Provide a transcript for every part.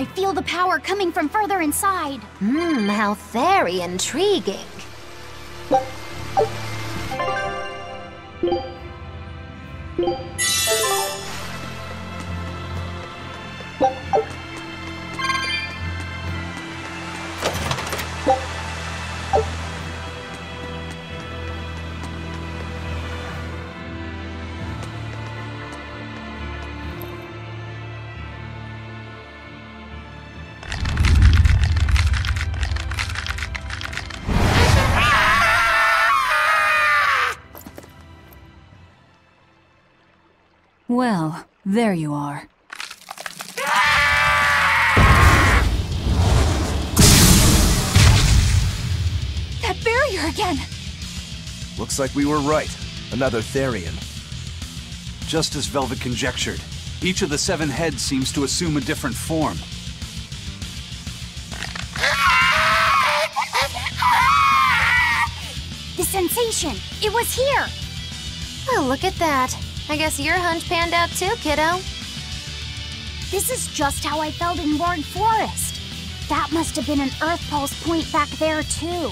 I feel the power coming from further inside. Hmm, how very intriguing. Well, there you are. That barrier again! Looks like we were right. Another Therion. Just as Velvet conjectured, each of the seven heads seems to assume a different form. The sensation! It was here! Oh, look at that. I guess your hunch panned out too, kiddo. This is just how I felt in Warg Forest. That must have been an Earth Pulse point back there, too.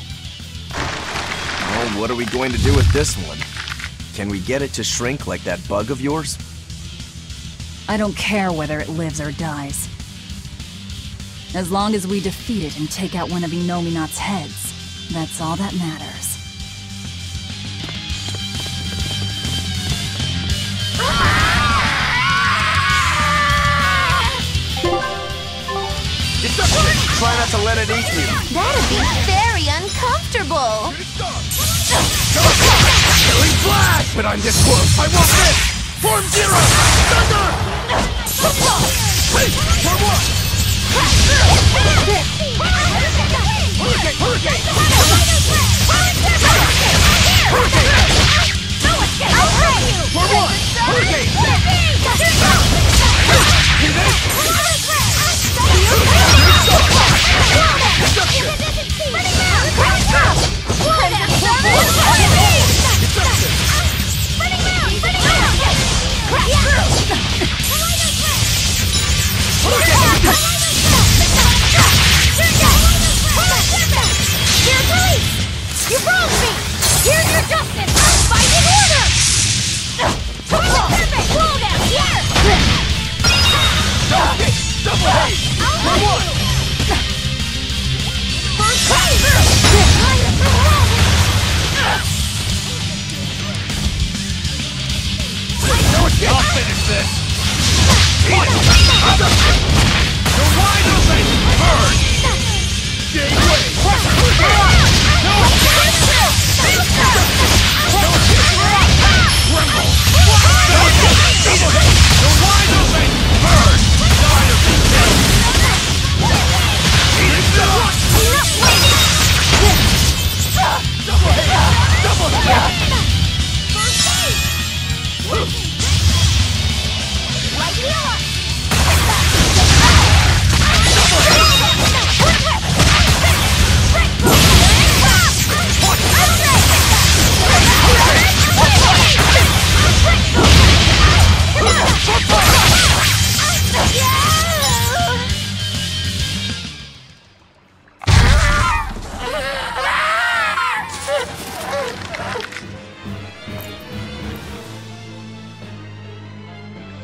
Well, what are we going to do with this one? Can we get it to shrink like that bug of yours? I don't care whether it lives or dies. As long as we defeat it and take out one of Innominat's heads, that's all that matters. Try not to let it eat you. That'd be very uncomfortable. Killing flash! But I'm this close. I won't miss! Form zero! Thunder! Hey! Form one! Hurricane! Hurricane! Oh,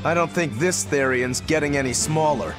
I don't think this Therion's getting any smaller.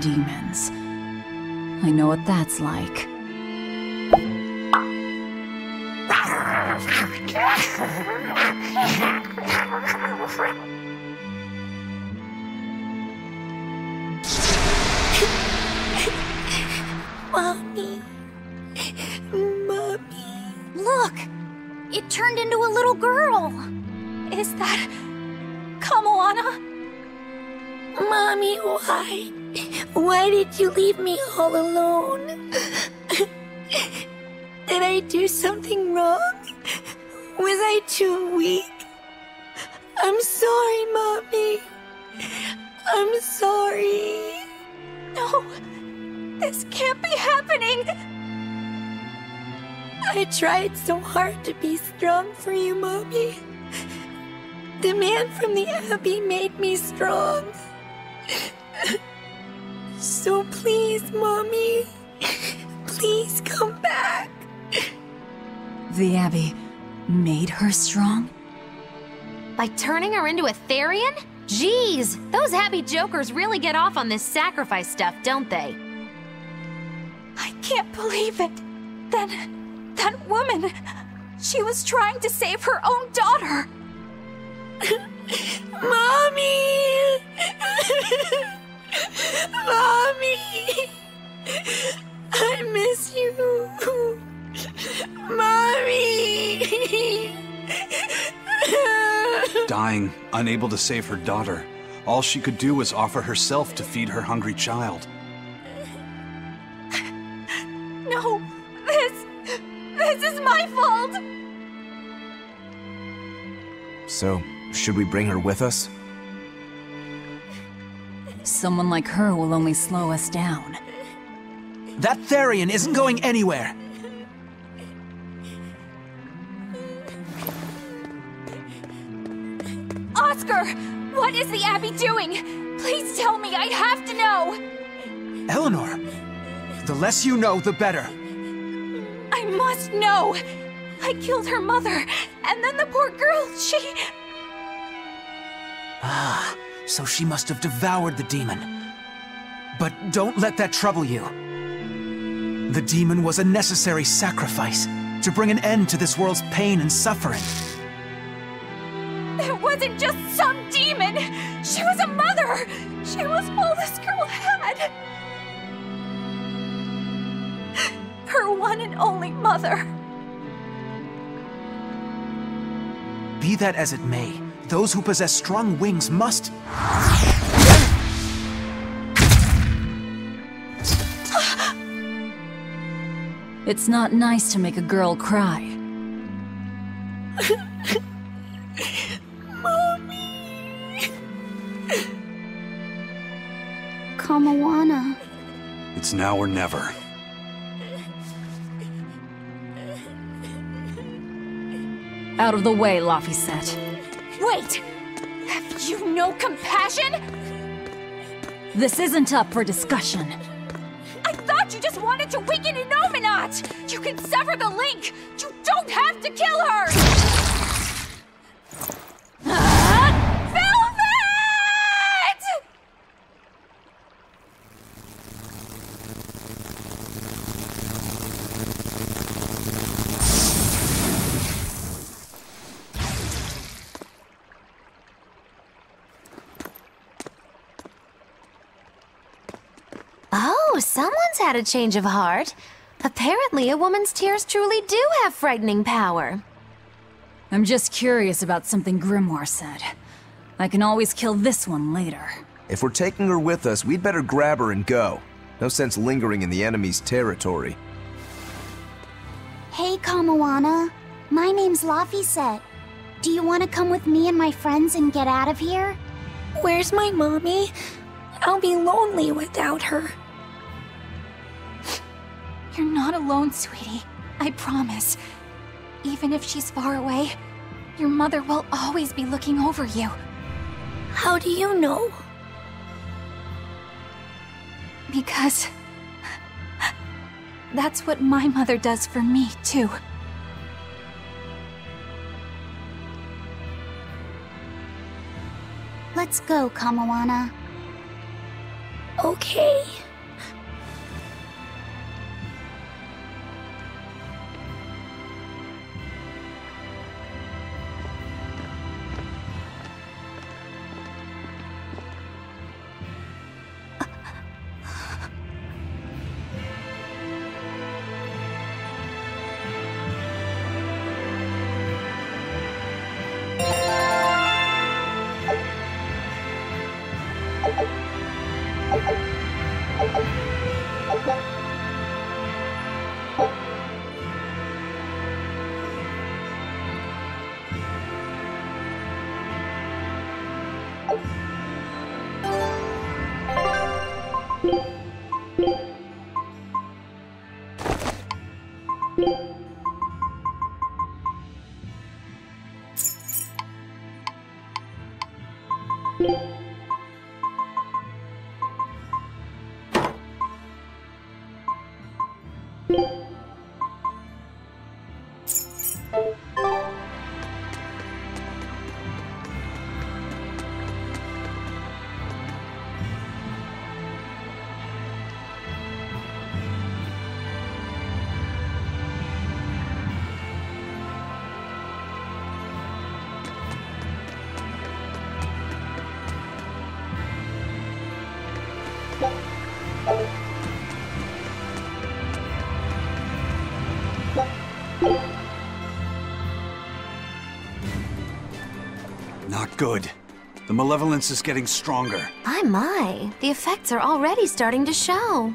Demons. I know what that's like. Mommy. Mommy. Look! It turned into a little girl. Is that Kamoana? Mommy, why? Why did you leave me all alone? did I do something wrong? Was I too weak? I'm sorry, Mommy. I'm sorry. No! This can't be happening! I tried so hard to be strong for you, Mommy. The man from the Abbey made me strong. So please, Mommy, please come back. The Abbey made her strong? By turning her into a Therion? Jeez, those happy jokers really get off on this sacrifice stuff, don't they? I can't believe it. Then, that woman, she was trying to save her own daughter. Mommy! Mommy! I miss you. Mommy! Dying, unable to save her daughter, all she could do was offer herself to feed her hungry child. No, this, this is my fault. So, should we bring her with us? Someone like her will only slow us down. That Therion isn't going anywhere. Oscar, what is the Abbey doing? Please tell me, I have to know. Eleanor, the less you know, the better. I must know. I killed her mother, and then the poor girl, she... Ah, so she must have devoured the demon. But don't let that trouble you. The demon was a necessary sacrifice to bring an end to this world's pain and suffering. It wasn't just some demon! She was a mother! She was all this girl had! Her one and only mother. Be that as it may, those who possess strong wings must. It's not nice to make a girl cry. Mommy! Kamoana. It's now or never. Out of the way, Laphicet. Wait! Have you no compassion? This isn't up for discussion. I thought you just wanted to weaken Innominat! You can sever the link! You don't have to kill her! Ah! Velvet! Oh, someone's had a change of heart. Apparently, a woman's tears truly do have frightening power. I'm just curious about something Grimoire said. I can always kill this one later. If we're taking her with us, we'd better grab her and go. No sense lingering in the enemy's territory. Hey, Kamoana. My name's Laphicet. Do you want to come with me and my friends and get out of here? Where's my mommy? I'll be lonely without her. You're not alone, sweetie. I promise. Even if she's far away, your mother will always be looking over you. How do you know? Because. That's what my mother does for me, too. Let's go, Kamoana. Okay. Good. The malevolence is getting stronger. My, my. The effects are already starting to show.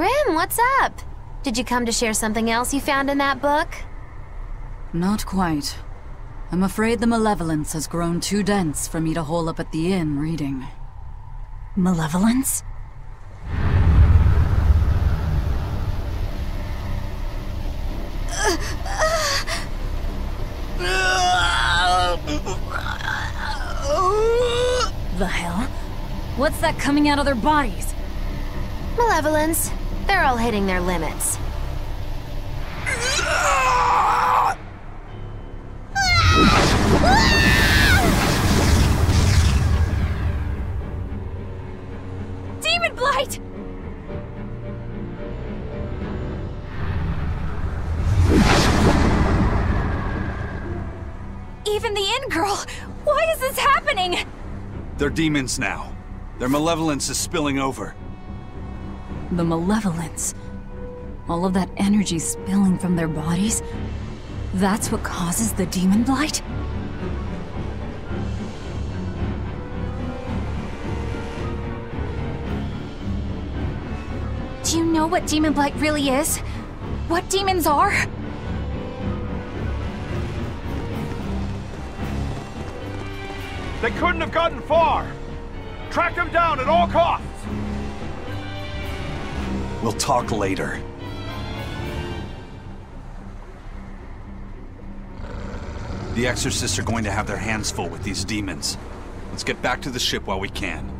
Grim, what's up? Did you come to share something else you found in that book? Not quite. I'm afraid the malevolence has grown too dense for me to hole up at the inn reading. Malevolence? The hell? What's that coming out of their bodies? Malevolence. They're all hitting their limits. Demon Blight! Even the inn girl! Why is this happening? They're demons now. Their malevolence is spilling over. The malevolence. All of that energy spilling from their bodies? That's what causes the demon blight? Do you know what Demon Blight really is? What demons are? They couldn't have gotten far! Track them down at all costs! We'll talk later. The Exorcists are going to have their hands full with these demons. Let's get back to the ship while we can.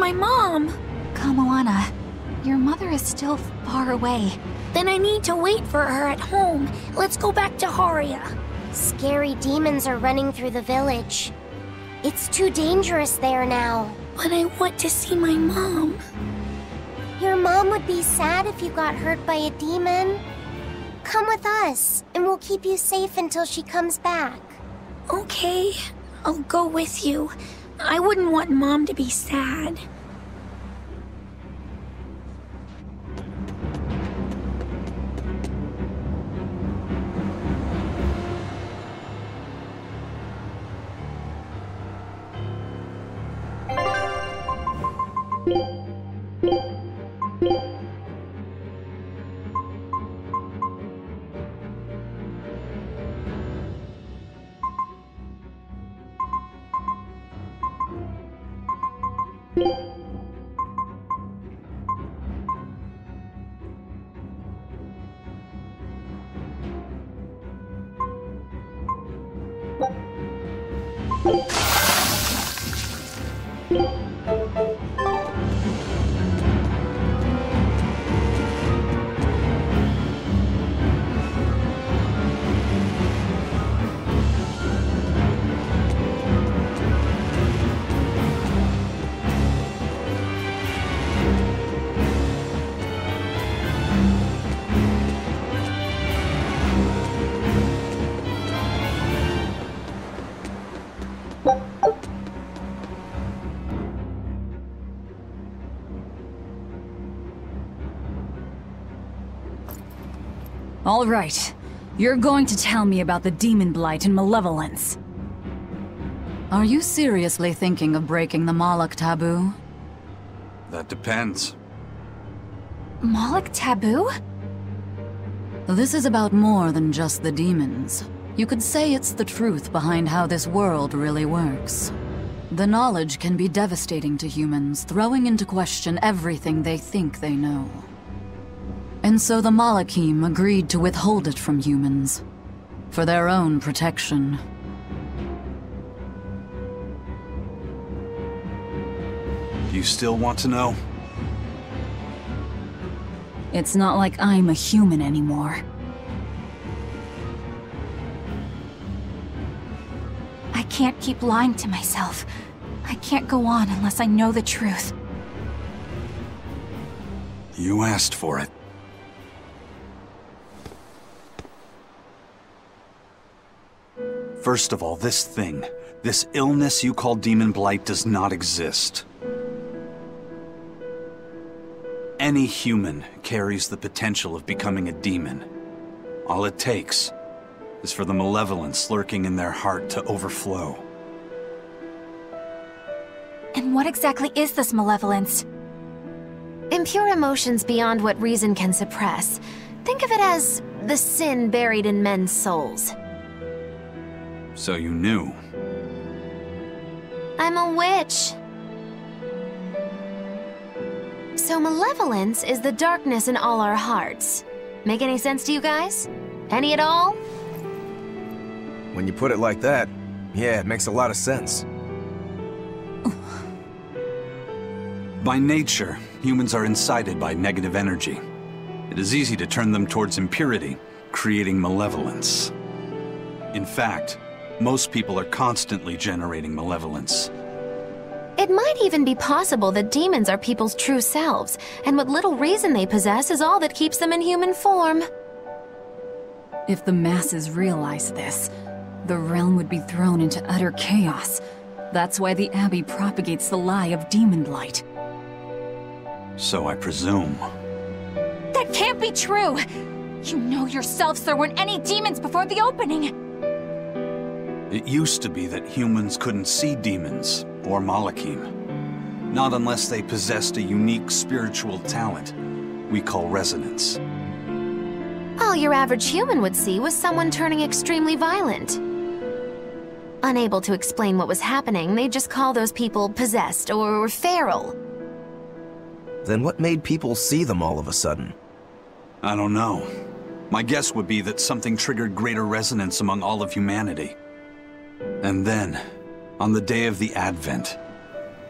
My mom. Kamoana, your mother is still far away. Then I need to wait for her at home. Let's go back to Haria. Scary demons are running through the village. It's too dangerous there now. But I want to see my mom. Your mom would be sad if you got hurt by a demon. Come with us, and we'll keep you safe until she comes back. Okay, I'll go with you. I wouldn't want mom to be sad. All right. You're going to tell me about the Demon Blight and Malevolence. Are you seriously thinking of breaking the Malak taboo? That depends. Malak taboo? This is about more than just the demons. You could say it's the truth behind how this world really works. The knowledge can be devastating to humans, throwing into question everything they think they know. And so the Malakhim agreed to withhold it from humans. For their own protection. You still want to know? It's not like I'm a human anymore. I can't keep lying to myself. I can't go on unless I know the truth. You asked for it. First of all, this thing, this illness you call Demon Blight does not exist. Any human carries the potential of becoming a demon. All it takes is for the malevolence lurking in their heart to overflow. And what exactly is this malevolence? Impure emotions beyond what reason can suppress. Think of it as the sin buried in men's souls. So you knew. I'm a witch. So malevolence is the darkness in all our hearts. Make any sense to you guys? Any at all? When you put it like that, yeah, it makes a lot of sense. By nature, humans are incited by negative energy. It is easy to turn them towards impurity, creating malevolence. In fact, most people are constantly generating malevolence. It might even be possible that demons are people's true selves, and what little reason they possess is all that keeps them in human form. If the masses realize this, the realm would be thrown into utter chaos. That's why the Abbey propagates the lie of Demon Blight. So I presume. That can't be true! You know yourselves there weren't any demons before the opening! It used to be that humans couldn't see demons, or Malakhim. Not unless they possessed a unique spiritual talent we call resonance. All your average human would see was someone turning extremely violent. Unable to explain what was happening, they just call those people possessed or feral. Then what made people see them all of a sudden? I don't know. My guess would be that something triggered greater resonance among all of humanity. And then, on the day of the Advent,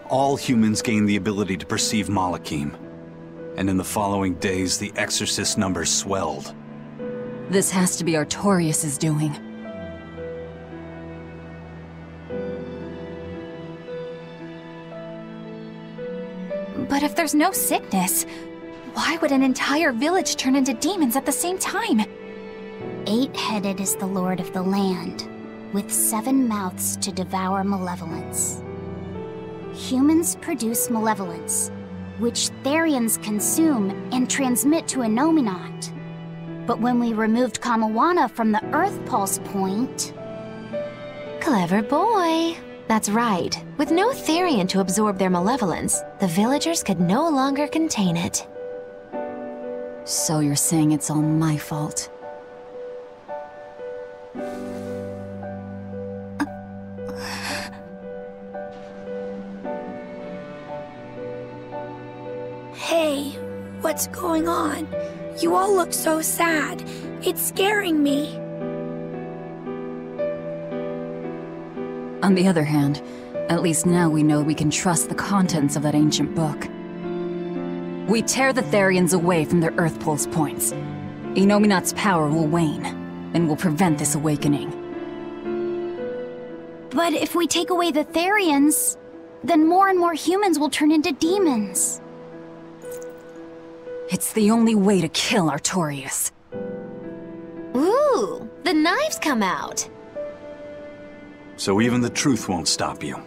all humans gained the ability to perceive Malakhim. And in the following days, the Exorcist numbers swelled. This has to be Artorius' doing. But if there's no sickness, why would an entire village turn into demons at the same time? Eight-headed is the lord of the land, with seven mouths to devour malevolence. Humans produce malevolence, which Therions consume and transmit to Innominat. But when we removed Kamoana from the Earth Pulse point... Clever boy. That's right. With no Therion to absorb their malevolence, the villagers could no longer contain it. So you're saying it's all my fault? Hey, what's going on? You all look so sad. It's scaring me. On the other hand, at least now we know we can trust the contents of that ancient book. We tear the Therions away from their Earth Pulse points. Innominat's power will wane, and will prevent this awakening. But if we take away the Therions, then more and more humans will turn into demons. It's the only way to kill Artorius. Ooh, the knives come out. So even the truth won't stop you.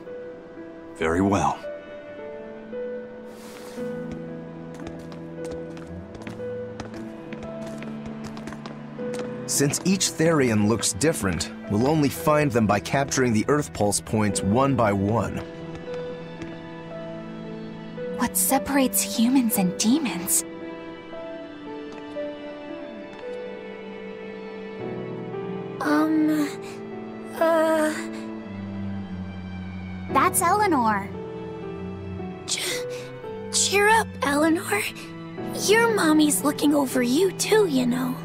Very well. Since each Therion looks different, we'll only find them by capturing the Earth Pulse points one by one. What separates humans and demons? Eleanor. Ch cheer up, Eleanor. Your mommy's looking over you too, you know.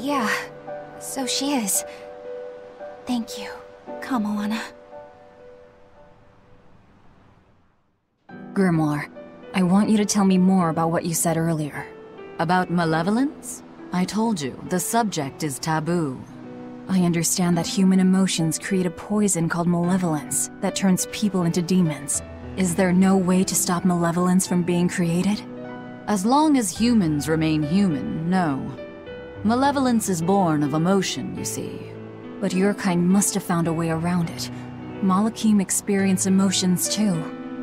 Yeah, so she is. Thank you, Kamoana. Grimoire, I want you to tell me more about what you said earlier. About malevolence? I told you, the subject is taboo. I understand that human emotions create a poison called malevolence that turns people into demons. Is there no way to stop malevolence from being created? As long as humans remain human, no. Malevolence is born of emotion, you see. But your kind must have found a way around it. Malakhim experience emotions too.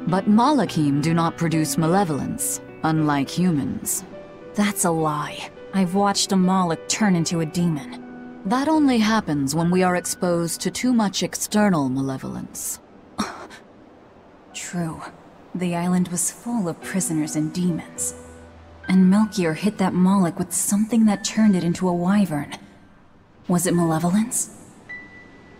But Malakhim do not produce malevolence, unlike humans. That's a lie. I've watched a Malak turn into a demon. That only happens when we are exposed to too much external malevolence. True. The island was full of prisoners and demons. And Melchior hit that Malak with something that turned it into a wyvern. Was it malevolence?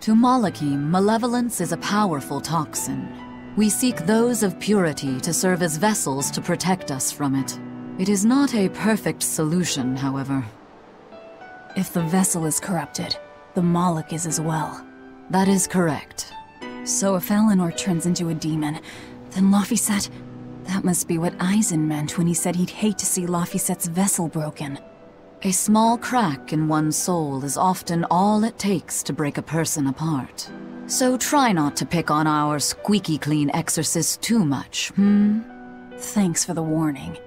To Malakhim, malevolence is a powerful toxin. We seek those of purity to serve as vessels to protect us from it. It is not a perfect solution, however. If the vessel is corrupted, the Malak is as well. That is correct. So if Eleanor turns into a demon, then Laphicet... That must be what Eizen meant when he said he'd hate to see Laphicet's vessel broken. A small crack in one's soul is often all it takes to break a person apart. So try not to pick on our squeaky clean exorcist too much, hmm? Thanks for the warning.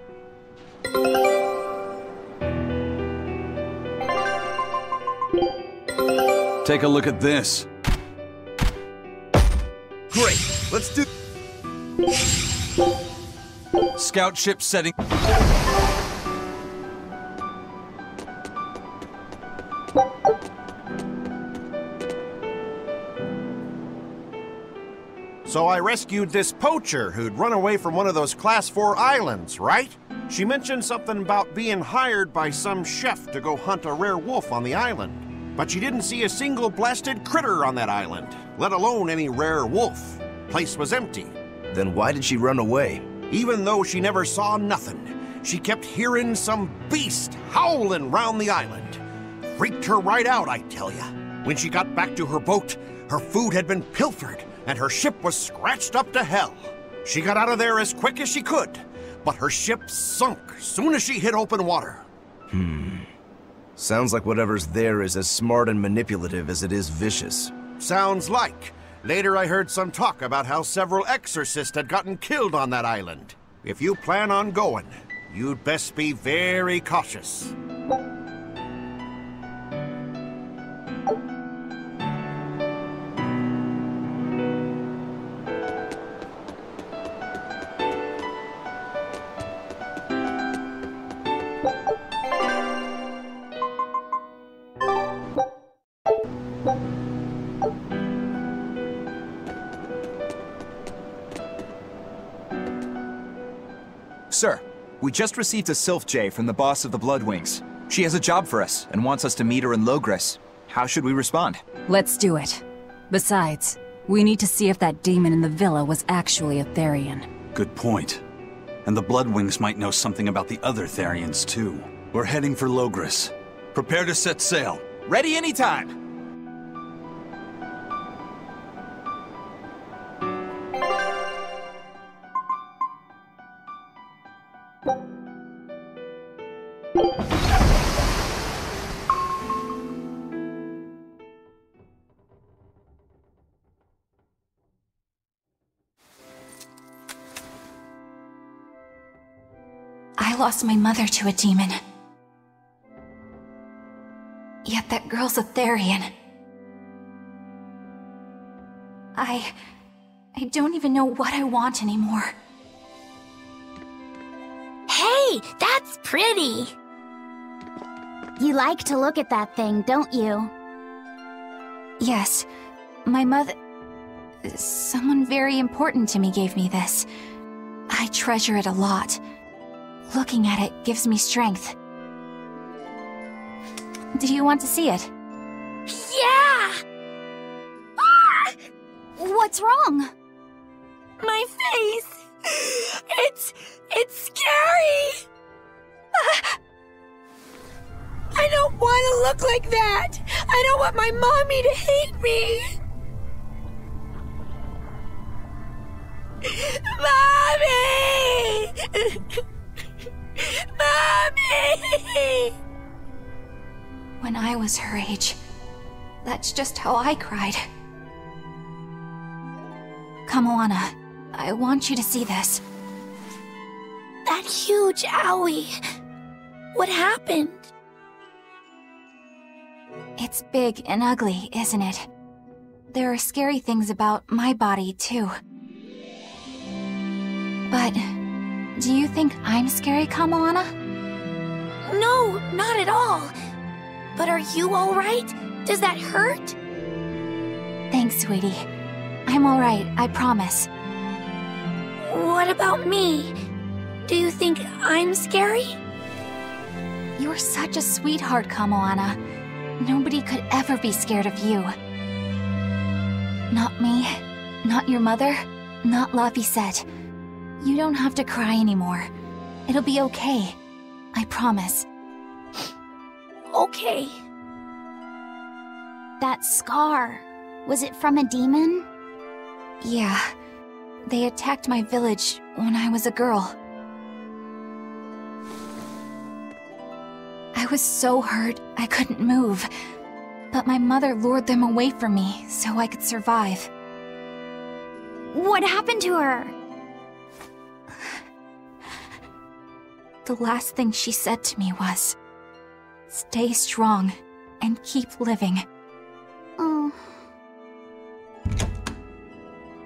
Take a look at this. Great, let's do... Scout ship setting... So I rescued this poacher who'd run away from one of those Class 4 islands, right? She mentioned something about being hired by some chef to go hunt a rare wolf on the island. But she didn't see a single blasted critter on that island, let alone any rare wolf. Place was empty. Then why did she run away? Even though she never saw nothing, she kept hearing some beast howling round the island. Freaked her right out, I tell ya. When she got back to her boat, her food had been pilfered and her ship was scratched up to hell. She got out of there as quick as she could, but her ship sunk soon as she hit open water. Hmm. Sounds like whatever's there is as smart and manipulative as it is vicious. Sounds like. Later I heard some talk about how several exorcists had gotten killed on that island. If you plan on going, you'd best be very cautious. We just received a Sylph J from the boss of the Bloodwings. She has a job for us and wants us to meet her in Loegres. How should we respond? Let's do it. Besides, we need to see if that demon in the villa was actually a Therion. Good point. And the Bloodwings might know something about the other Therions, too. We're heading for Loegres. Prepare to set sail. Ready anytime! Lost my mother to a demon. Yet that girl's a Therion. I... I don't even know what I want anymore. Hey, that's pretty! You like to look at that thing, don't you? Yes, my mother... Someone very important to me gave me this. I treasure it a lot. Looking at it gives me strength. Do you want to see it? Yeah! Ah! What's wrong? My face! It's... it's scary! I don't want to look like that! I don't want my mommy to hate me! Mommy! Mommy! When I was her age, that's just how I cried. Kamoana, I want you to see this. That huge owie. What happened? It's big and ugly, isn't it? There are scary things about my body, too. But do you think I'm scary, Kamoana? No, not at all. But are you alright? Does that hurt? Thanks, sweetie. I'm alright, I promise. What about me? Do you think I'm scary? You're such a sweetheart, Kamoana. Nobody could ever be scared of you. Not me, not your mother, not Laphicet. You don't have to cry anymore. It'll be okay. I promise. Okay. That scar, was it from a demon? Yeah. They attacked my village when I was a girl. I was so hurt I couldn't move. But my mother lured them away from me so I could survive. What happened to her? The last thing she said to me was, Stay strong and keep living. Oh.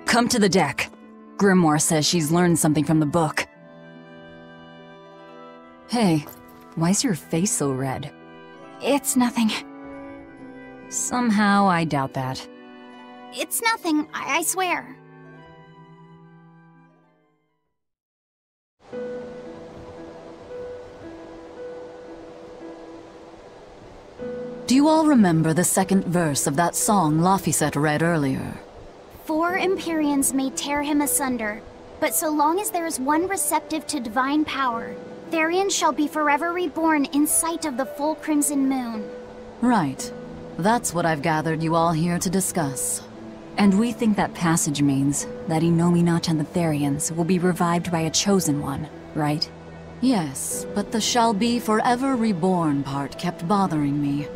Come to the deck. Grimoire says she's learned something from the book. Hey, why's your face so red? It's nothing. Somehow I doubt that. It's nothing, I, I swear. Do you all remember the second verse of that song Laphicet read earlier? Four Empyreans may tear him asunder, but so long as there is one receptive to divine power, Therions shall be forever reborn in sight of the full crimson moon. Right. That's what I've gathered you all here to discuss. And we think that passage means that Innominat and the Therions will be revived by a chosen one, right? Yes, but the shall be forever reborn part kept bothering me.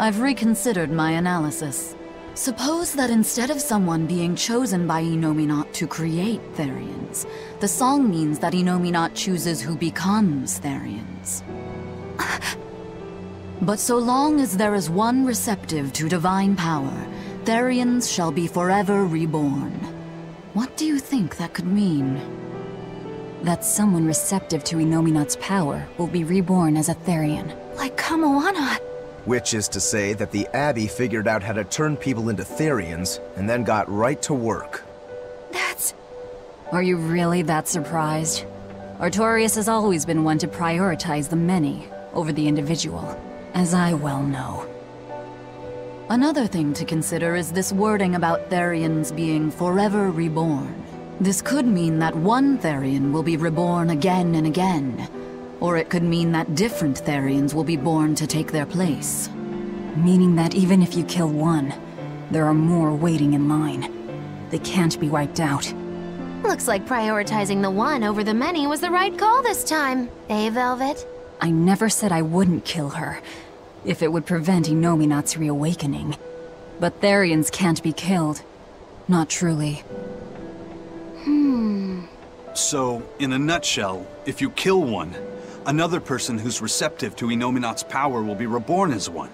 I've reconsidered my analysis. Suppose that instead of someone being chosen by Innominat to create Therions, the song means that Innominat chooses who becomes Therions. but so long as there is one receptive to divine power, Therions shall be forever reborn. What do you think that could mean? That someone receptive to Innominat's power will be reborn as a Therion. Like Kamoana! Which is to say that the Abbey figured out how to turn people into Therions, and then got right to work. That's... Are you really that surprised? Artorius has always been one to prioritize the many over the individual, as I well know. Another thing to consider is this wording about Therions being forever reborn. This could mean that one Therion will be reborn again and again, or it could mean that different Therions will be born to take their place. Meaning that even if you kill one, there are more waiting in line. They can't be wiped out. Looks like prioritizing the one over the many was the right call this time, eh, Velvet? I never said I wouldn't kill her, if it would prevent Innominat's reawakening. But Therions can't be killed. Not truly. Hmm. So, in a nutshell, if you kill one, another person who's receptive to Innominat's power will be reborn as one.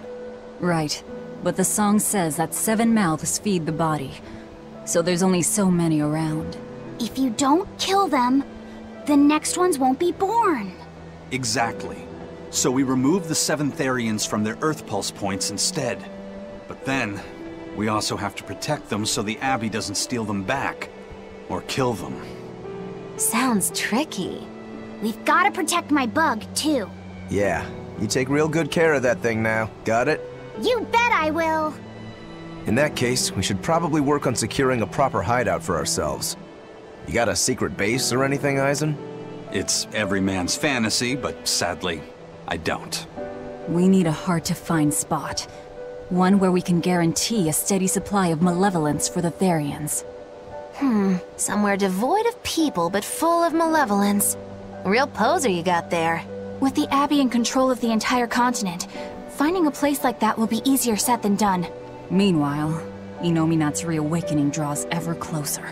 Right. But the song says that seven mouths feed the body. So there's only so many around. If you don't kill them, the next ones won't be born. Exactly. So we remove the seven Therions from their Earth Pulse points instead. But then, we also have to protect them so the Abbey doesn't steal them back. Or kill them. Sounds tricky. We've gotta protect my bug, too. Yeah, you take real good care of that thing now. Got it? You bet I will! In that case, we should probably work on securing a proper hideout for ourselves. You got a secret base or anything, Eizen? It's every man's fantasy, but sadly, I don't. We need a hard-to-find spot. One where we can guarantee a steady supply of malevolence for the Therions. Hmm, somewhere devoid of people but full of malevolence. Real poser you got there. With the Abbey in control of the entire continent, finding a place like that will be easier said than done. Meanwhile, Innominat's reawakening draws ever closer.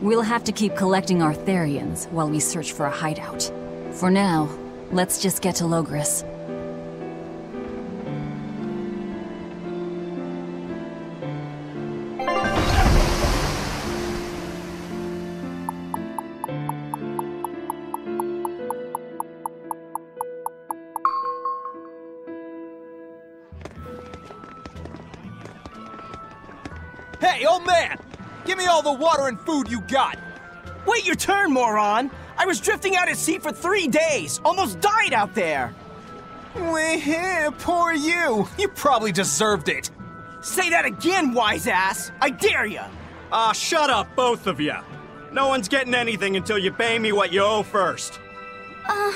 We'll have to keep collecting our Therions while we search for a hideout. For now, let's just get to Loegres. Man! Give me all the water and food you got! Wait your turn, moron! I was drifting out at sea for three days! Almost died out there! Well, poor you! You probably deserved it! Say that again, wise ass! I dare ya! Ah, shut up, both of you! No one's getting anything until you pay me what you owe first. Uh,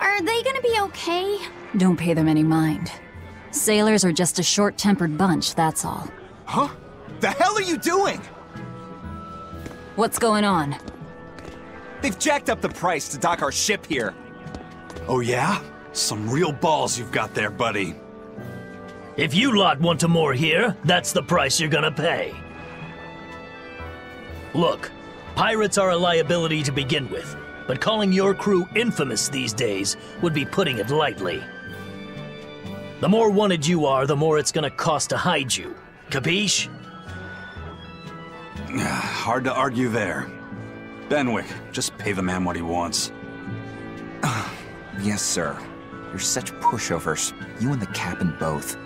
are they gonna be okay? Don't pay them any mind. Sailors are just a short-tempered bunch, that's all. Huh? The hell are you doing? What's going on? They've jacked up the price to dock our ship here. Oh yeah? Some real balls you've got there, buddy. If you lot want to moor here, that's the price you're gonna pay. Look, pirates are a liability to begin with, but calling your crew infamous these days would be putting it lightly. The more wanted you are, the more it's gonna cost to hide you. Capiche? Hard to argue there. Benwick, just pay the man what he wants. yes, sir. You're such pushovers. You and the captain both.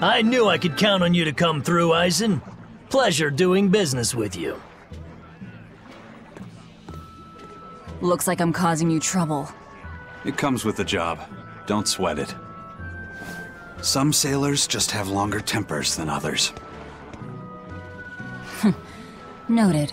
I knew I could count on you to come through, Eizen. Pleasure doing business with you. Looks like I'm causing you trouble. It comes with the job. Don't sweat it. Some sailors just have longer tempers than others. Noted.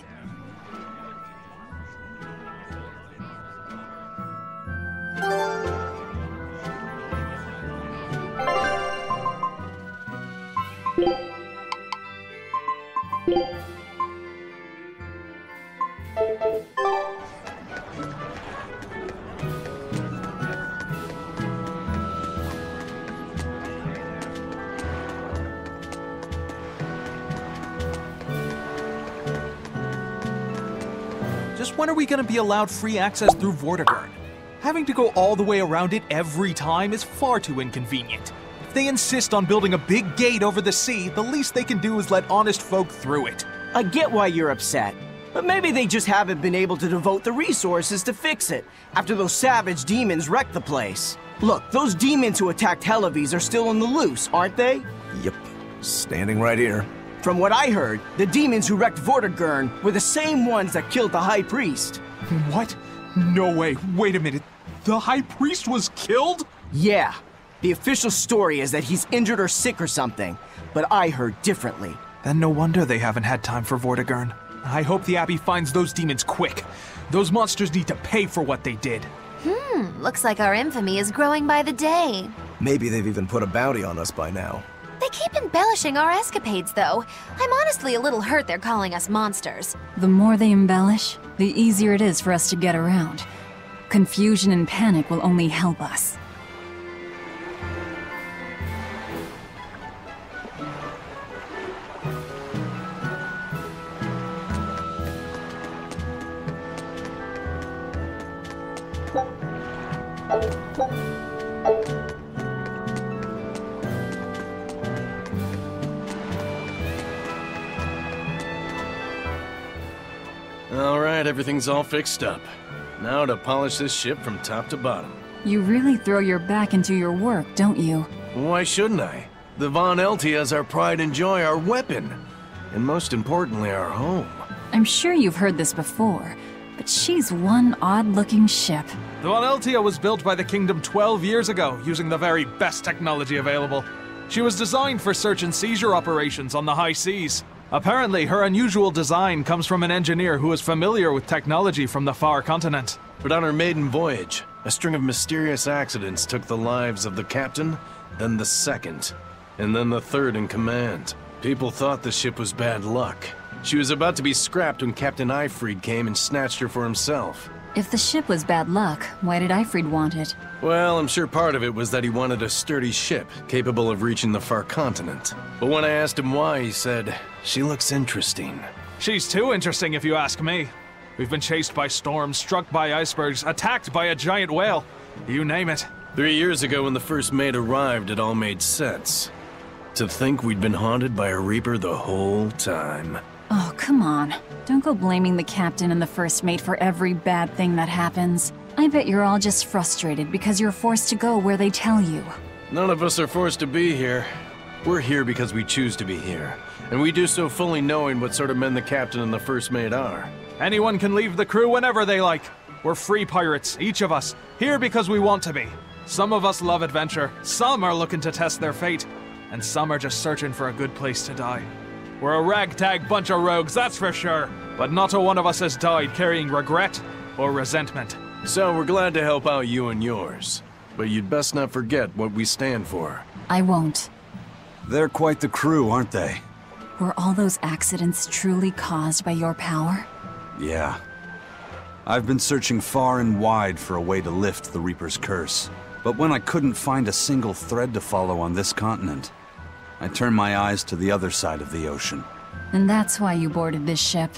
When are we gonna be allowed free access through Vortigern? Having to go all the way around it every time is far too inconvenient. If they insist on building a big gate over the sea, the least they can do is let honest folk through it. I get why you're upset. But maybe they just haven't been able to devote the resources to fix it, after those savage demons wrecked the place. Look, those demons who attacked Hellawes are still on the loose, aren't they? Yep. Standing right here. From what I heard, the demons who wrecked Vortigern were the same ones that killed the High Priest. What? No way. Wait a minute. The High Priest was killed? Yeah. The official story is that he's injured or sick or something, but I heard differently. Then no wonder they haven't had time for Vortigern. I hope the Abbey finds those demons quick. Those monsters need to pay for what they did. Hmm, looks like our infamy is growing by the day. Maybe they've even put a bounty on us by now. They keep embellishing our escapades, though. I'm honestly a little hurt they're calling us monsters. The more they embellish, the easier it is for us to get around. Confusion and panic will only help us. Alright, everything's all fixed up. Now to polish this ship from top to bottom. You really throw your back into your work, don't you? Why shouldn't I? The Van Eltia is our pride and joy, our weapon. And most importantly, our home. I'm sure you've heard this before, but she's one odd-looking ship. The Van Eltia was built by the Kingdom 12 years ago, using the very best technology available. She was designed for search and seizure operations on the high seas. Apparently, her unusual design comes from an engineer who is familiar with technology from the far continent. But on her maiden voyage, a string of mysterious accidents took the lives of the captain, then the second, and then the third in command. People thought the ship was bad luck. She was about to be scrapped when Captain Aifread came and snatched her for himself. If the ship was bad luck, why did Aifread want it? Well, I'm sure part of it was that he wanted a sturdy ship, capable of reaching the far continent. But when I asked him why, he said, she looks interesting. She's too interesting if you ask me. We've been chased by storms, struck by icebergs, attacked by a giant whale. You name it. Three years ago when the first mate arrived, it all made sense. To think we'd been haunted by a Reaper the whole time. Oh, come on. Don't go blaming the captain and the first mate for every bad thing that happens. I bet you're all just frustrated because you're forced to go where they tell you. None of us are forced to be here. We're here because we choose to be here. And we do so fully knowing what sort of men the captain and the first mate are. Anyone can leave the crew whenever they like. We're free pirates, each of us, here because we want to be. Some of us love adventure, some are looking to test their fate, and some are just searching for a good place to die. We're a ragtag bunch of rogues, that's for sure. But not a one of us has died carrying regret or resentment. So we're glad to help out you and yours. But you'd best not forget what we stand for. I won't. They're quite the crew, aren't they? Were all those accidents truly caused by your power? Yeah. I've been searching far and wide for a way to lift the Reaper's curse. But when I couldn't find a single thread to follow on this continent, I turned my eyes to the other side of the ocean. And that's why you boarded this ship.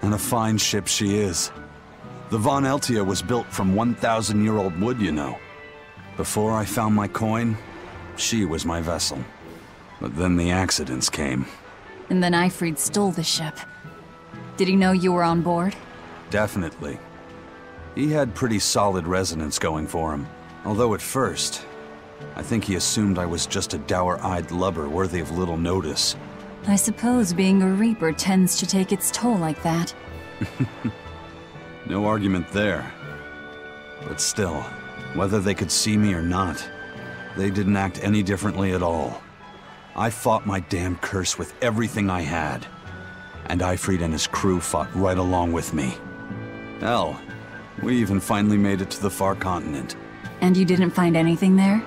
And a fine ship she is. The Van Eltia was built from 1,000-year-old wood, you know. Before I found my coin, she was my vessel. But then the accidents came. And then Aifread stole the ship. Did he know you were on board? Definitely. He had pretty solid resonance going for him. Although at first, I think he assumed I was just a dour-eyed lubber worthy of little notice. I suppose being a Reaper tends to take its toll like that. no argument there. But still, whether they could see me or not, they didn't act any differently at all. I fought my damn curse with everything I had. And Aifread and his crew fought right along with me. Hell, we even finally made it to the far continent. And you didn't find anything there?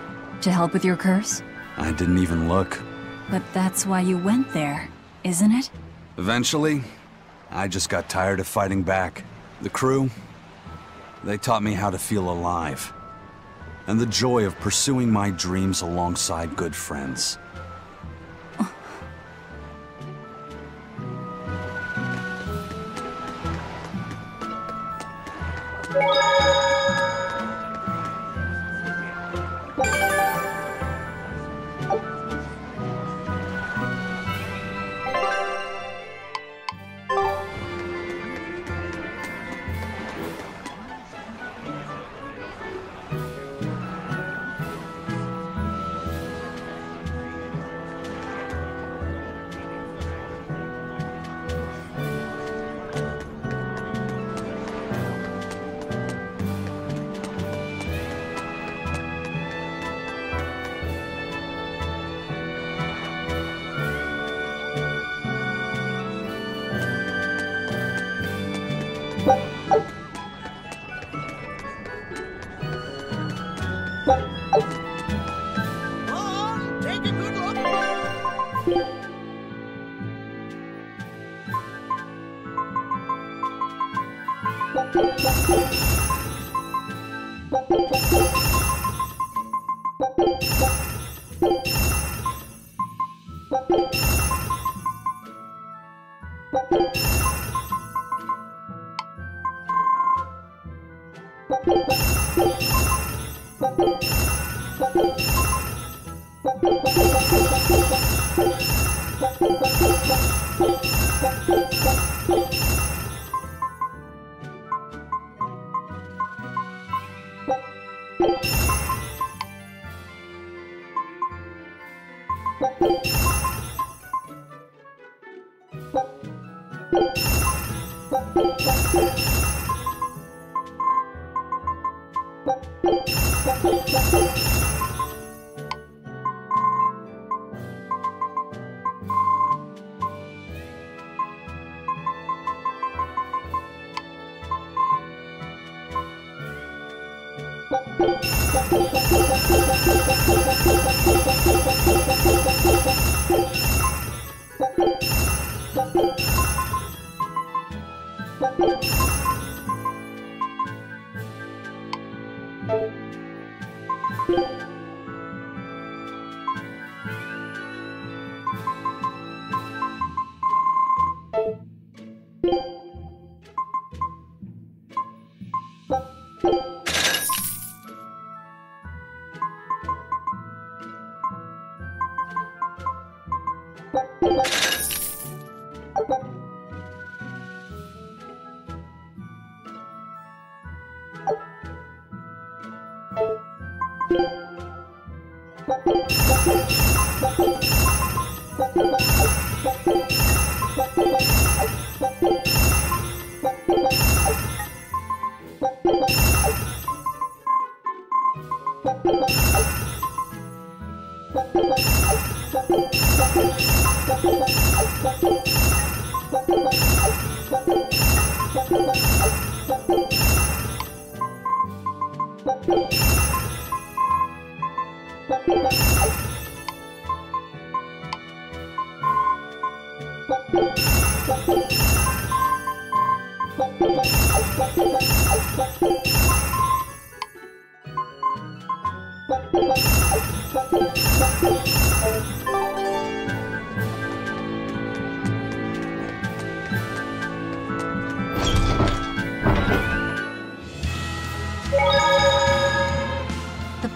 To help with your curse? I didn't even look. But that's why you went there, isn't it? Eventually, I just got tired of fighting back. The crew, they taught me how to feel alive. And the joy of pursuing my dreams alongside good friends.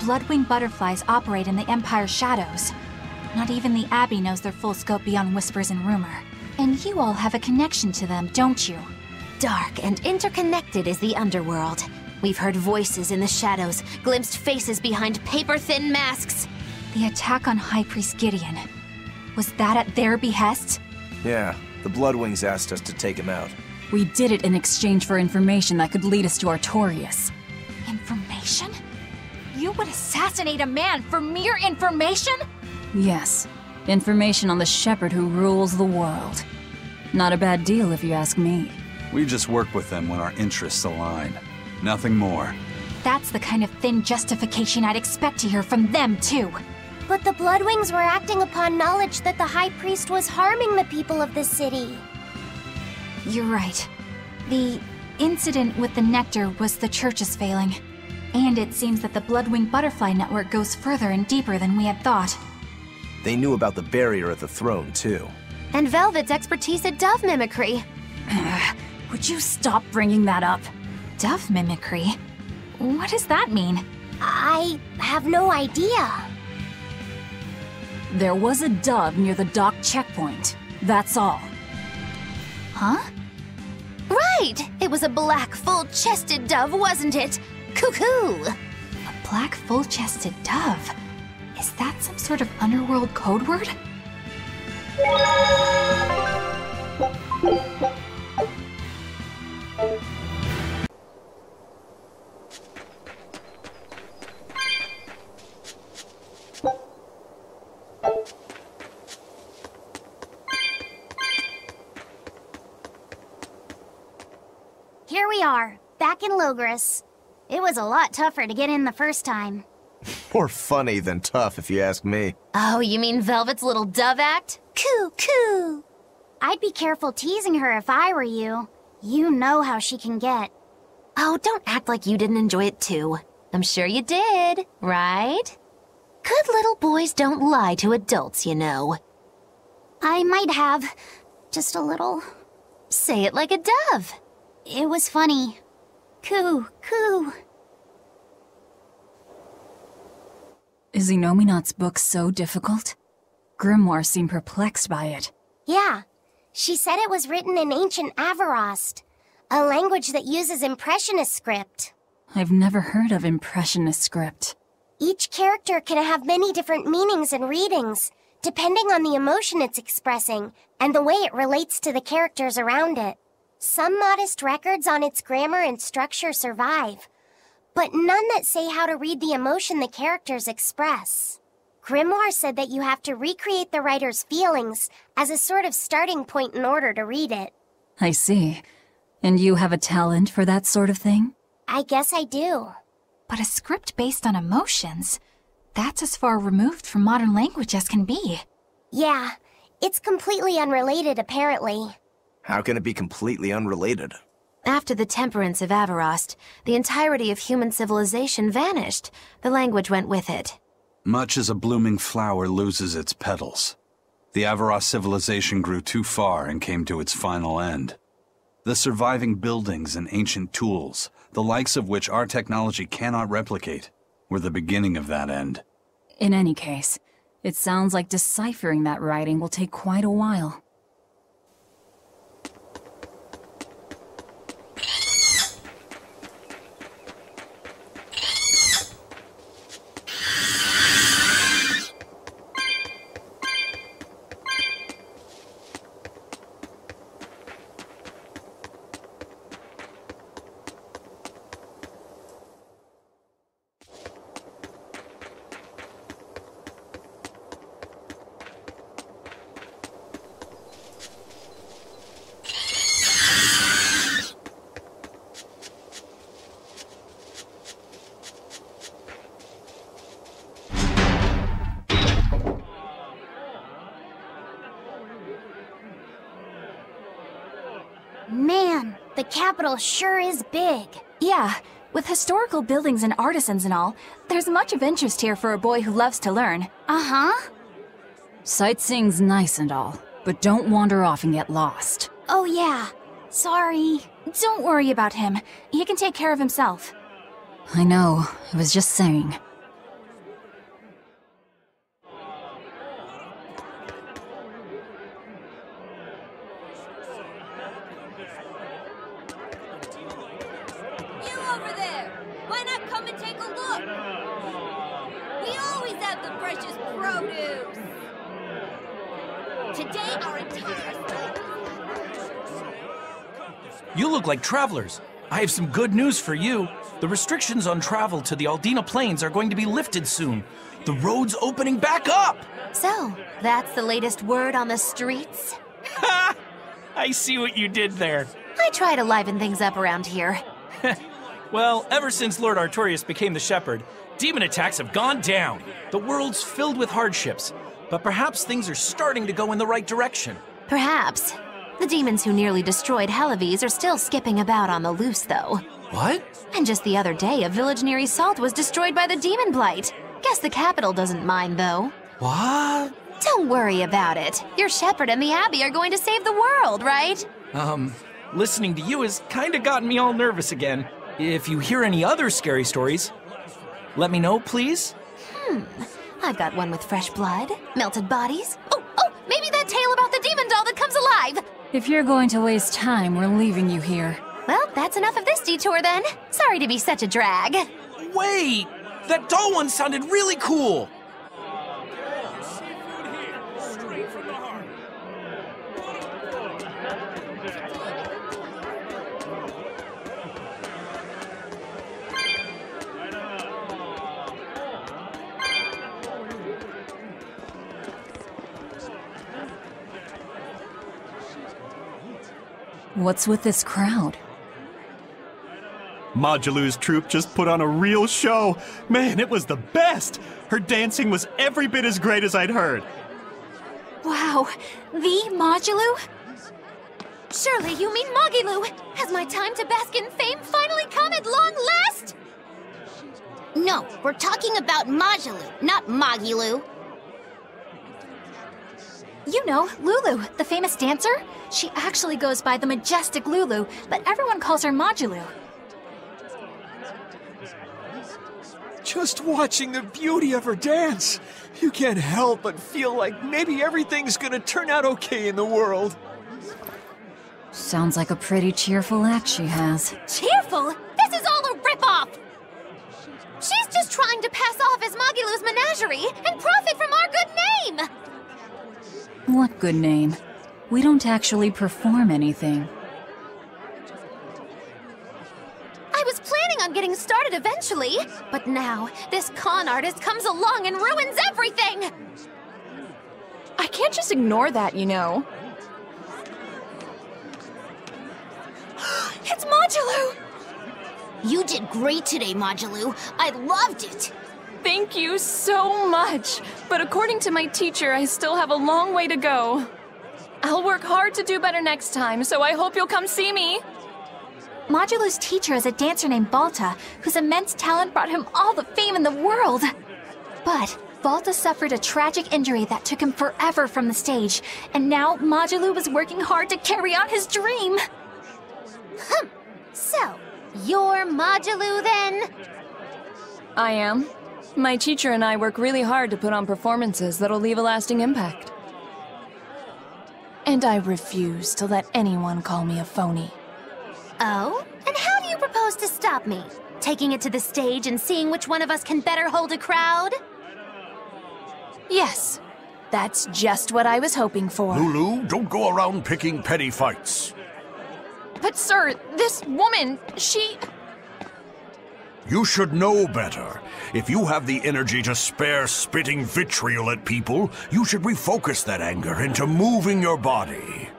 Bloodwing butterflies operate in the Empire's shadows. Not even the Abbey knows their full scope beyond whispers and rumor. And you all have a connection to them, don't you? Dark and interconnected is the underworld. We've heard voices in the shadows, glimpsed faces behind paper-thin masks. The attack on High Priest Gideon. Was that at their behest? Yeah, the Bloodwings asked us to take him out. We did it in exchange for information that could lead us to Artorius. Information? You would assassinate a man for mere information? Yes, information on the Shepherd who rules the world. Not a bad deal if you ask me. We just work with them when our interests align. Nothing more. That's the kind of thin justification I'd expect to hear from them, too. But the Bloodwings were acting upon knowledge that the High Priest was harming the people of the city. You're right. The incident with the nectar was the church's failing. And it seems that the Bloodwing Butterfly Network goes further and deeper than we had thought. They knew about the barrier at the throne, too. And Velvet's expertise at dove mimicry. Would you stop bringing that up? Dove mimicry? What does that mean? I have no idea. There was a dove near the dock checkpoint. That's all. Huh? Right! It was a black, full-chested dove, wasn't it? Cuckoo! A black, full-chested dove? Is that some sort of underworld code word? Back in Loegres. It was a lot tougher to get in the first time. More funny than tough, if you ask me. Oh, you mean Velvet's little dove act? Coo, coo. I'd be careful teasing her if I were you. You know how she can get. Oh, don't act like you didn't enjoy it too. I'm sure you did, right? Good little boys don't lie to adults, you know. I might have. Just a little. Say it like a dove. It was funny. Coo, coo. Is Innominat's book so difficult? Grimoire seemed perplexed by it. Yeah. She said it was written in ancient Avarost, a language that uses Impressionist script. I've never heard of Impressionist script. Each character can have many different meanings and readings, depending on the emotion it's expressing and the way it relates to the characters around it. Some modest records on its grammar and structure survive, but none that say how to read the emotion the characters express. Grimoire said that you have to recreate the writer's feelings as a sort of starting point in order to read it. I see. And you have a talent for that sort of thing? I guess I do. But a script based on emotions? That's as far removed from modern language as can be. Yeah, it's completely unrelated apparently. How can it be completely unrelated? After the temperance of Avarost, the entirety of human civilization vanished. The language went with it. Much as a blooming flower loses its petals. The Avarost civilization grew too far and came to its final end. The surviving buildings and ancient tools, the likes of which our technology cannot replicate, were the beginning of that end. In any case, it sounds like deciphering that writing will take quite a while. Man, the capital sure is big. Yeah, with historical buildings and artisans and all, there's much of interest here for a boy who loves to learn. Uh-huh. Sightseeing's nice and all, but don't wander off and get lost. Oh yeah. Sorry. Don't worry about him. He can take care of himself. I know, I was just saying. Like travelers. I have some good news for you. The restrictions on travel to the Aldina Plains are going to be lifted soon. The road's opening back up! So, that's the latest word on the streets? Ha! I see what you did there. I try to liven things up around here. Well, ever since Lord Artorius became the Shepherd, demon attacks have gone down. The world's filled with hardships, but perhaps things are starting to go in the right direction. Perhaps. The demons who nearly destroyed Hellawes are still skipping about on the loose, though. What? And just the other day, a village near Salt was destroyed by the demon blight. Guess the capital doesn't mind, though. What? Don't worry about it. Your shepherd and the abbey are going to save the world, right? Um, listening to you has kinda gotten me all nervous again. If you hear any other scary stories, let me know, please. Hmm. I've got one with fresh blood, melted bodies. Oh, oh, maybe that tale about the demon doll that comes alive. If you're going to waste time, we're leaving you here. Well, that's enough of this detour then. Sorry to be such a drag. Wait! That doll one sounded really cool! What's with this crowd? Modulu's troupe just put on a real show. Man, it was the best! Her dancing was every bit as great as I'd heard. Wow, the Modulu? Surely you mean Magilou! Has my time to bask in fame finally come at long last? No, we're talking about Majulu, not Magilou. You know, Lulu, the famous dancer? She actually goes by the majestic Lulu, but everyone calls her Majulu. Just watching the beauty of her dance, you can't help but feel like maybe everything's gonna turn out okay in the world. Sounds like a pretty cheerful act she has. Cheerful? This is all a ripoff! She's just trying to pass off as Magilou's menagerie and profit from our good name! What good name? We don't actually perform anything. I was planning on getting started eventually, but now this con artist comes along and ruins everything! I can't just ignore that, you know. it's Modulu! You did great today, Modulu. I loved it. Thank you so much. But according to my teacher, I still have a long way to go. I'll work hard to do better next time, so I hope you'll come see me. Modulu's teacher is a dancer named Balta, whose immense talent brought him all the fame in the world. But Balta suffered a tragic injury that took him forever from the stage, and now Modulu was working hard to carry on his dream. Hm. So, you're Modulu then? I am. My teacher and I work really hard to put on performances that'll leave a lasting impact. And I refuse to let anyone call me a phony. Oh? And how do you propose to stop me? Taking it to the stage and seeing which one of us can better hold a crowd? Yes. That's just what I was hoping for. Lulu, don't go around picking petty fights. But sir, this woman, she... You should know better. If you have the energy to spare spitting vitriol at people, you should refocus that anger into moving your body.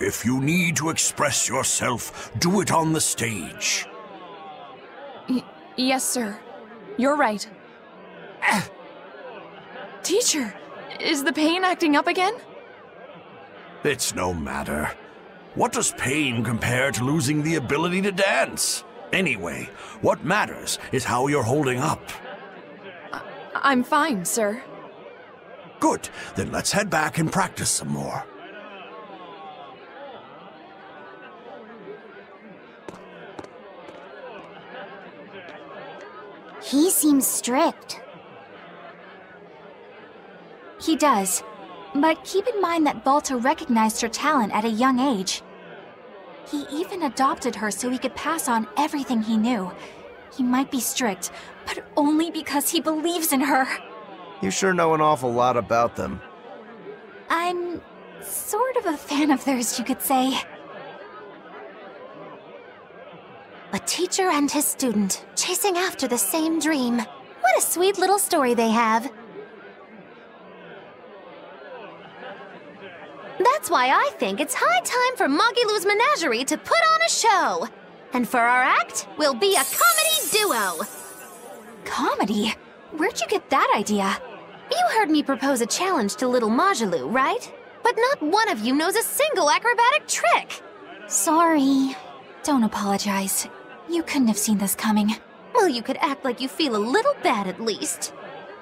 If you need to express yourself, do it on the stage. Y yes, sir. You're right. Eh. Teacher, is the pain acting up again? It's no matter. What does pain compare to losing the ability to dance? Anyway, what matters is how you're holding up. I I'm fine, sir. Good. Then let's head back and practice some more. He seems strict. He does. But keep in mind that Balta recognized her talent at a young age. He even adopted her so he could pass on everything he knew. He might be strict, but only because he believes in her. You sure know an awful lot about them. I'm sort of a fan of theirs, you could say. A teacher and his student, chasing after the same dream. What a sweet little story they have. That's why I think it's high time for Magilou's Menagerie to put on a show. And for our act, we'll be a comedy duo. Comedy? Where'd you get that idea? You heard me propose a challenge to little Magilou, right? But not one of you knows a single acrobatic trick. Sorry. Don't apologize. You couldn't have seen this coming. Well, you could act like you feel a little bad at least.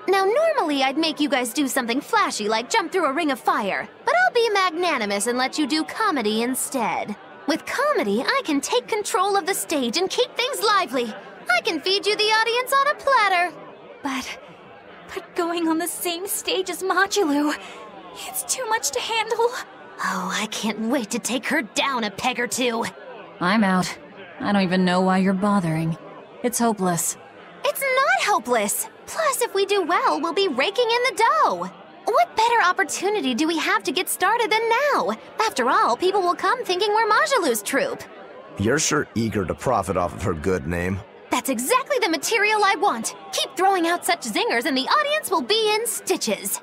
Now, normally I'd make you guys do something flashy like jump through a ring of fire, but I'll be magnanimous and let you do comedy instead. With comedy, I can take control of the stage and keep things lively. I can feed you the audience on a platter. But, but going on the same stage as Magilou, it's too much to handle. Oh, I can't wait to take her down a peg or two. I'm out. I don't even know why you're bothering. It's hopeless. It's not hopeless. Plus, if we do well, we'll be raking in the dough. What better opportunity do we have to get started than now? After all, people will come thinking we're Magilou's troupe. You're sure eager to profit off of her good name. That's exactly the material I want. Keep throwing out such zingers and the audience will be in stitches.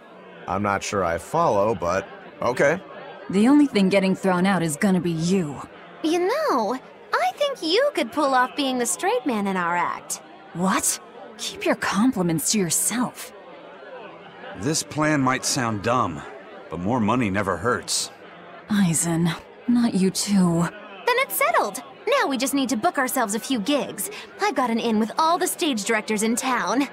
I'm not sure I follow, but okay. The only thing getting thrown out is gonna be you. You know, I think you could pull off being the straight man in our act. What? Keep your compliments to yourself. This plan might sound dumb, but more money never hurts. Eizen, not you too. Then it's settled. Now we just need to book ourselves a few gigs. I've got an in with all the stage directors in town.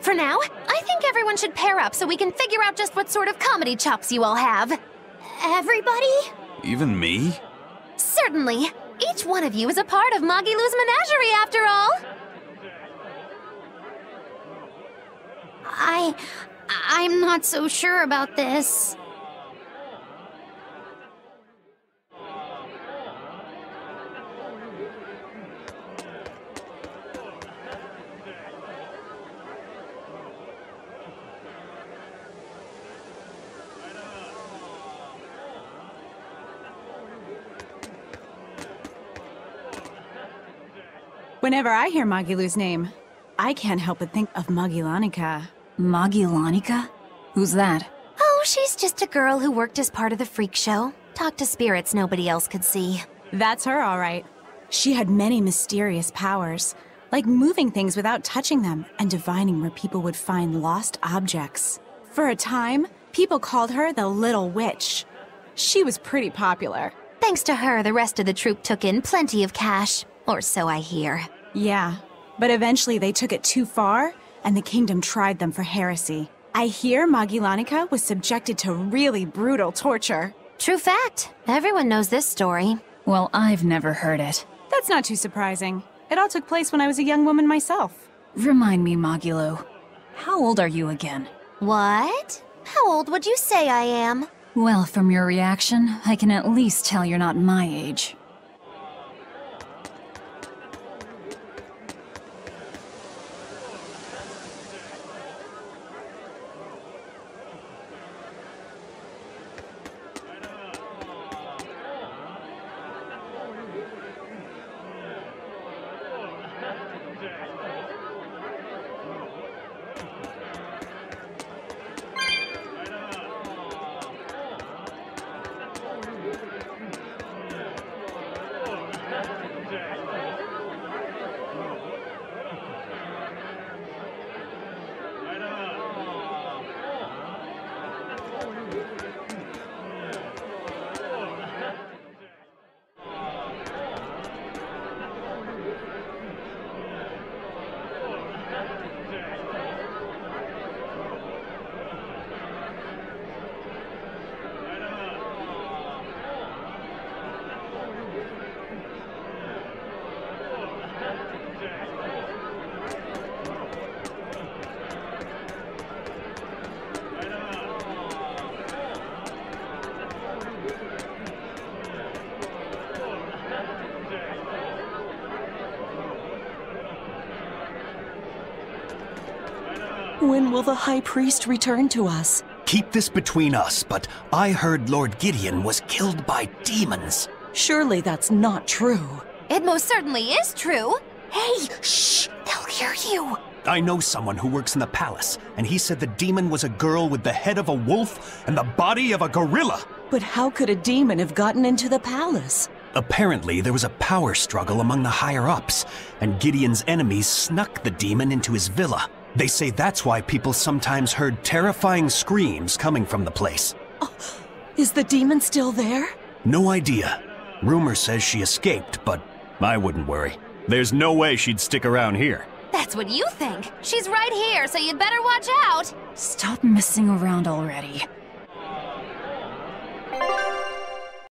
For now, I think everyone should pair up so we can figure out just what sort of comedy chops you all have. Everybody? Even me? Certainly. Each one of you is a part of Magilou's menagerie, after all. I. I'm not so sure about this. Whenever I hear Magilou's name, I can't help but think of Magilanica. Magilanica? Who's that? Oh, she's just a girl who worked as part of the freak show. Talked to spirits nobody else could see. That's her, all right. She had many mysterious powers, like moving things without touching them and divining where people would find lost objects. For a time, people called her the Little Witch. She was pretty popular. Thanks to her, the rest of the troupe took in plenty of cash. Or so I hear. Yeah, but eventually they took it too far, and the kingdom tried them for heresy. I hear Magilanica was subjected to really brutal torture. True fact. Everyone knows this story. Well, I've never heard it. That's not too surprising. It all took place when I was a young woman myself. Remind me, Magilou. How old are you again? What? How old would you say I am? Well, from your reaction, I can at least tell you're not my age. When will the High Priest return to us? Keep this between us, but I heard Lord Gideon was killed by demons. Surely that's not true. It most certainly is true. Hey, shh! They'll hear you. I know someone who works in the palace, and he said the demon was a girl with the head of a wolf and the body of a gorilla. But how could a demon have gotten into the palace? Apparently, there was a power struggle among the higher ups, and Gideon's enemies snuck the demon into his villa. They say that's why people sometimes heard terrifying screams coming from the place. Oh, is the demon still there? No idea. Rumor says she escaped, but I wouldn't worry. There's no way she'd stick around here. That's what you think. She's right here, so you'd better watch out. Stop messing around already.